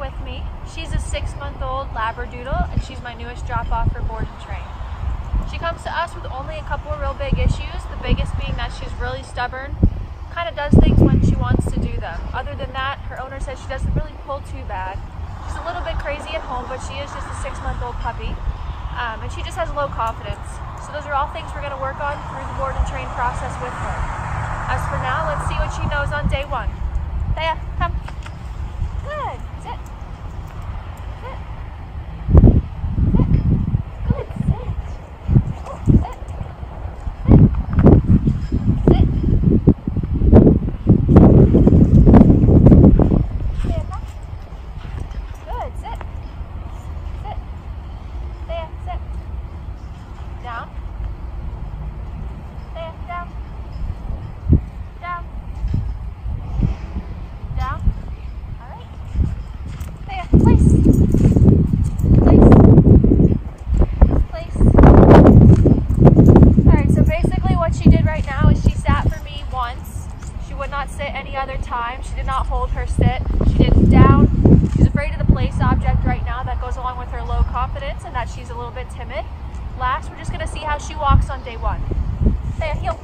with me. She's a six month old Labradoodle and she's my newest drop off for board and train. She comes to us with only a couple of real big issues, the biggest being that she's really stubborn, kind of does things when she wants to do them. Other than that, her owner says she doesn't really pull too bad. She's a little bit crazy at home, but she is just a six month old puppy. Um, and she just has low confidence. So those are all things we're going to work on through the board and train process with her. As for now, let's see what she knows on day one. Thea, come. Good. Sit. Sit. Sit. Good. Sit. Sit. Sit. Sit. Thea, come. Good. Sit. Sit. Thea, sit. Down. Thea, down. Down. Down. All right. Thea, place. Place. Place. All right, so basically what she did right now is she sat for me once. She would not sit any other time. She did not hold her sit. She didn't down. She's afraid of the place object right now. That goes along with her low confidence and that she's a little bit timid. Last, we're just gonna see how she walks on day one. Thea, heel,